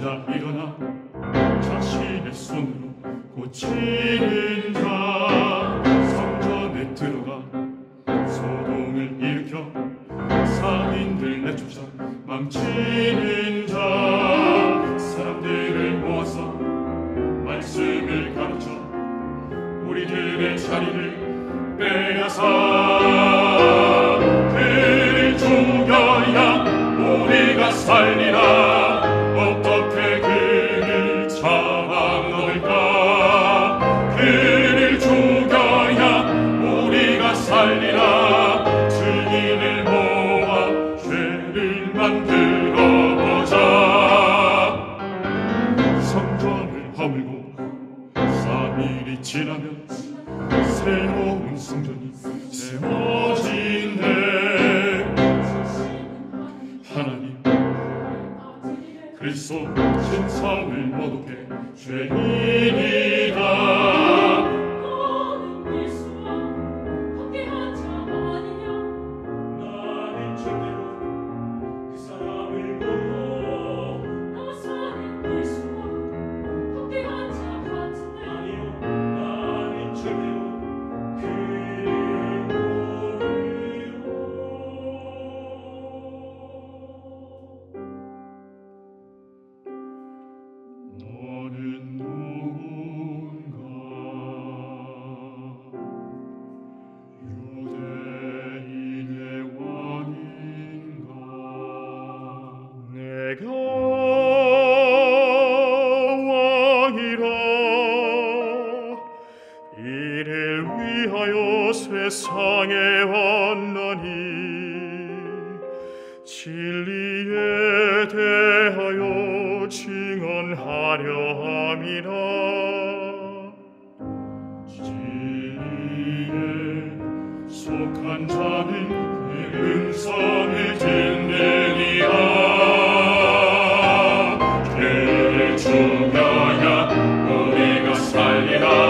혼자 일어나 자신의 손으로 고치는 자 성전에 들어가 소동을 일으켜 사인들 내쫓아 망치는 자 사람들을 모아서 말씀을 가르쳐 우리들의 자리를 빼앗아 지나면 새로운 성전이 세워진대. 하나님 그리스도 신성을 모독해 죄인이다 세상에 왔나니 진리에 대하여 증언하려 함이라. 진리에 속한 자는 내 음성을 듣느니라. 죄를 죽여야 우리가 살리라.